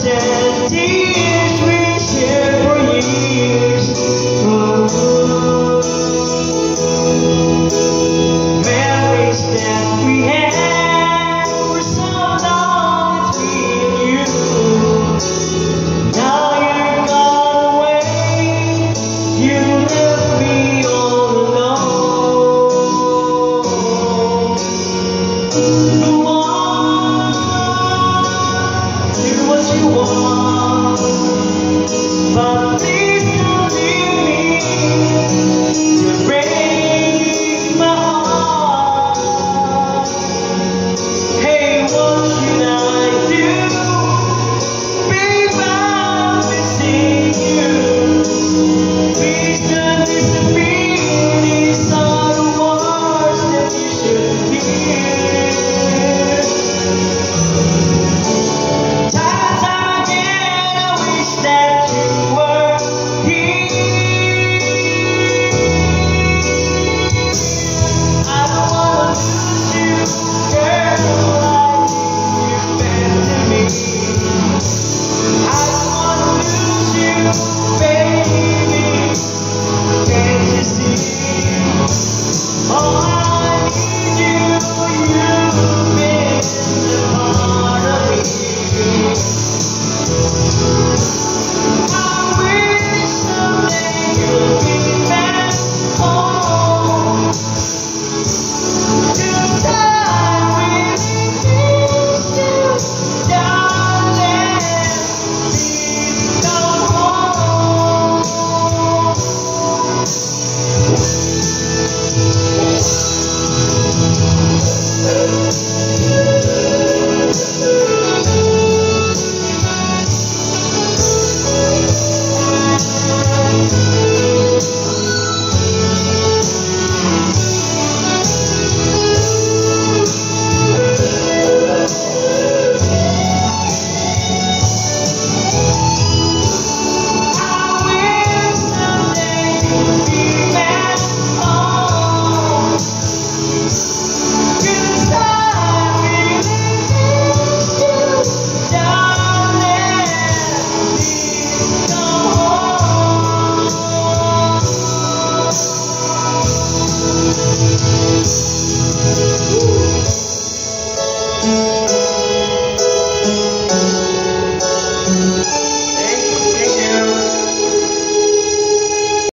前进 But